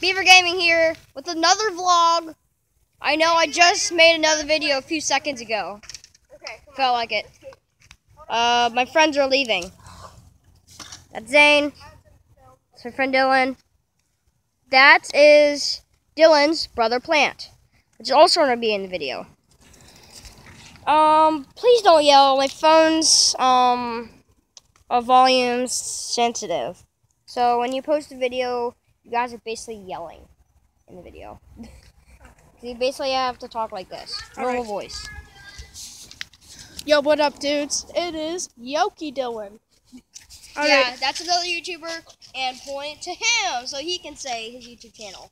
Beaver Gaming here with another vlog. I know I just made another video a few seconds ago. Okay, Felt like it. Uh, my friends are leaving. That's Zane. That's my friend Dylan. That is Dylan's brother Plant, which is also going to be in the video. Um, please don't yell. My phone's um, a volume sensitive. So when you post a video, you guys are basically yelling in the video. you basically have to talk like this, normal Alright. voice. Yo, what up, dudes? It is Yoki Dylan. Yeah, Alright, that's another YouTuber, and point to him so he can say his YouTube channel.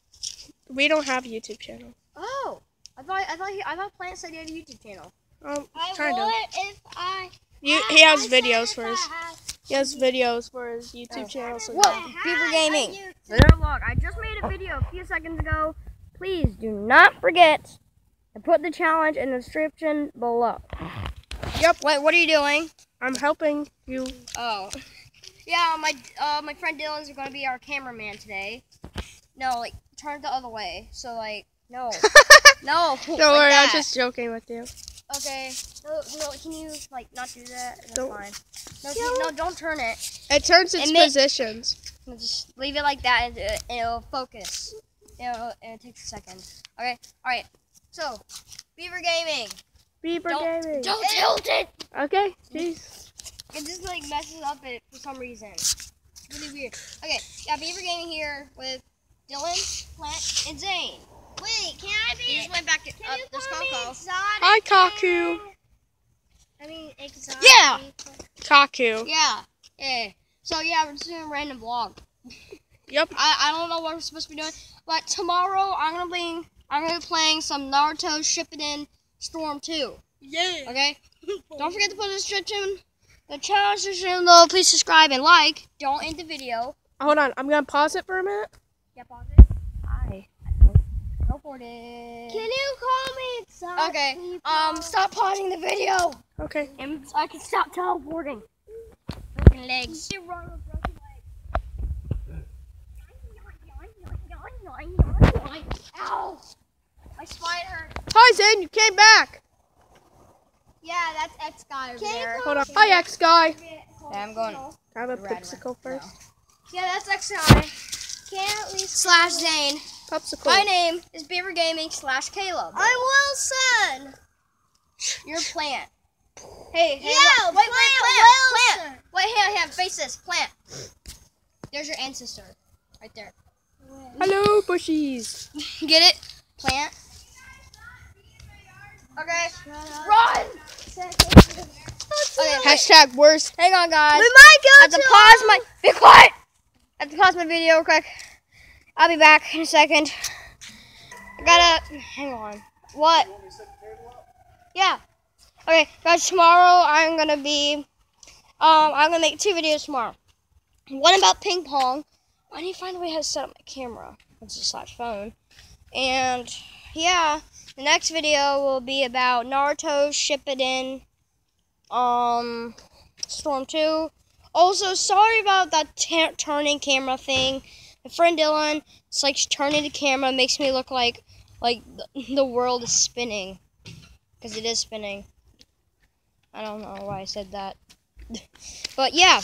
we don't have a YouTube channel. Oh, I thought I thought he, I thought Plant said he had a YouTube channel. Um, I kind of. if I. You, I- he has I videos for had- He has videos for his YouTube Oh. channel. So Whoa. yeah. Beaver Gaming. YouTube- Another vlog. I just made a video a few seconds ago. Please do not forget to put the challenge in the description below. Yep. Wait, what are you doing? I'm helping you. Oh, yeah. My uh, my friend Dylan's going to be our cameraman today. No, like turn it the other way. So like no, no. Don't like worry, I'm just joking with you. Okay. No, no, can you like not do that? That's Don't- fine. No, can- no, don't turn it. It turns its Admit- positions. No, Just leave it like that, and uh, it- it'll focus. It'll, and it takes a second. Okay. All right. So, Beaver Gaming. Beaver Don't- Gaming. Don't tilt it. Okay, jeez. It just like messes up it for some reason. It's really weird. Okay. Yeah, Beaver Gaming here with Dylan, Plant, and Zane. Wait, can I He be? just went back to Can uh, you there's call Coco. Hi, Kaku. I mean exotic. Yeah. Kaku. Yeah. Yeah. So yeah, we're just doing a random vlog. Yep. I, I don't know what we're supposed to be doing, but tomorrow I'm gonna be I'm gonna be playing some Naruto Shippuden Storm 2. Yeah. Okay? don't forget to put in the description the challenge description below. Please subscribe and like. Don't end the video. Hold on, I'm gonna pause it for a minute. Yeah, pause it. Hi. Go for it. Can you call me exotic? Okay. people? Um, stop pausing the video. Okay. And so I can stop teleporting. Broken legs. You're wrong with broken legs. Ow! My spine hurt. Hi, Zane. You came back. Yeah, that's X guy over Can there. Hold on. Hi, X guy. Yeah, I'm going. Can I have a The popsicle one. first? Yeah, that's X guy. Can't at least. Slash Zane. Popsicle. My name is Beaver Gaming slash Caleb. I'm Wilson. You're Plant. Hey, hey, Yeah, look. wait, wait, Plant Plant, Wilson. Plant. Wait, here, here, face this, Plant. There's your ancestor, right there. Hello, bushies. Get it? Plant. Okay. Run! Okay. Hashtag worst. Hang on, guys. We might go I have to to. pause my. Um, be quiet. I have to pause my video real quick. I'll be back in a second. I gotta. Hang on. What? Yeah. Okay, guys. Tomorrow I'm gonna be. Um, I'm gonna make two videos tomorrow. One about ping pong. I need to find a way how to set up my camera. It's a slash phone. And yeah, the next video will be about Naruto Shippuden. Um, Storm 2. Also, sorry about that turning camera thing. My friend Dylan, it's like turning the camera makes me look like like the, world is spinning. Because it is spinning. I don't know why I said that. but yeah.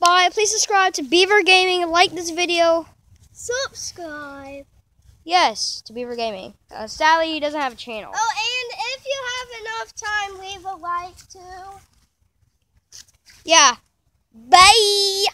Bye. Please subscribe to Beaver Gaming. Like this video. Subscribe. Yes, to Beaver Gaming. Uh, Sally he doesn't have a channel. Oh, and if you have enough time, leave a like too. Yeah. Bye.